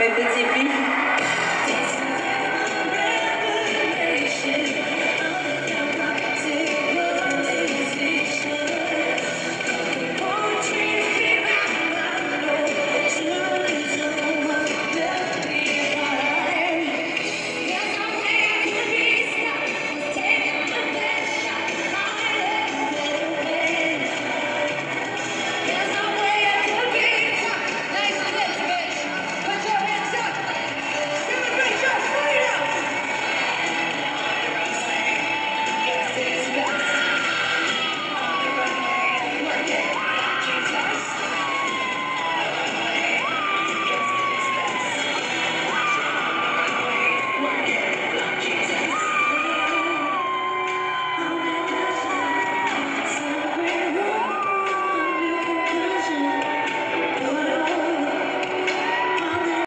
PPTV